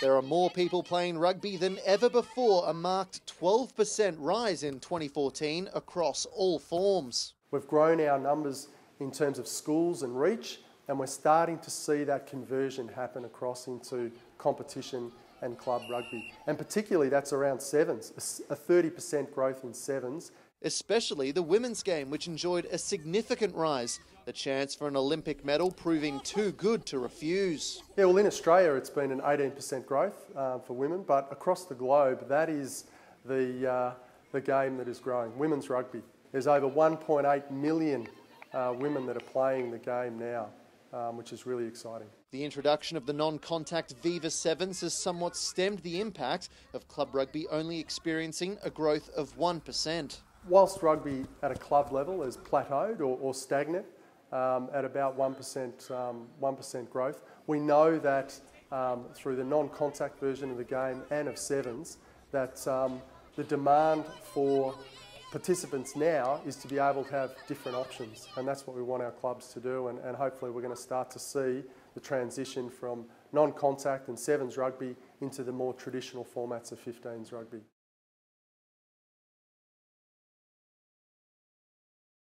There are more people playing rugby than ever before, a marked 12% rise in 2014 across all forms. We've grown our numbers in terms of schools and reach, and we're starting to see that conversion happen across into competition and club rugby. And particularly that's around sevens, a 30% growth in sevens. Especially the women's game, which enjoyed a significant rise. The chance for an Olympic medal proving too good to refuse. Yeah, well, in Australia it's been an 18% growth uh, for women, but across the globe that is the, uh, the game that is growing women's rugby. There's over 1.8 million uh, women that are playing the game now, um, which is really exciting. The introduction of the non contact Viva Sevens has somewhat stemmed the impact of club rugby only experiencing a growth of 1%. Whilst rugby at a club level is plateaued or, or stagnant um, at about 1%, um, 1% growth, we know that um, through the non contact version of the game and of sevens, that um, the demand for participants now is to be able to have different options, and that's what we want our clubs to do. And, and hopefully, we're going to start to see the transition from non contact and sevens rugby into the more traditional formats of 15s rugby.